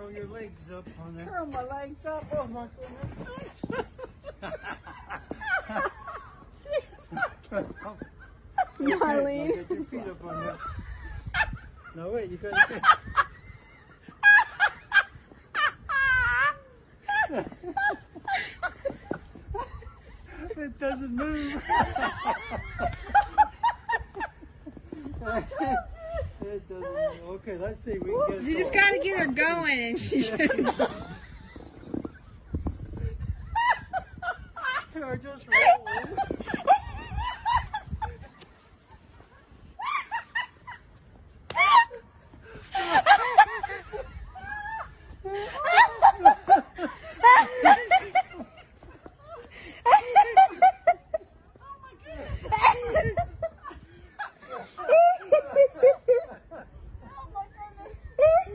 curl your legs up on there. Curl my legs up. Oh my goodness. Darlene. Get your feet up on. No, wait, you gotta It doesn't move. doesn't. Okay, let's see. We can get you just gotta get her going, and she just. They're just.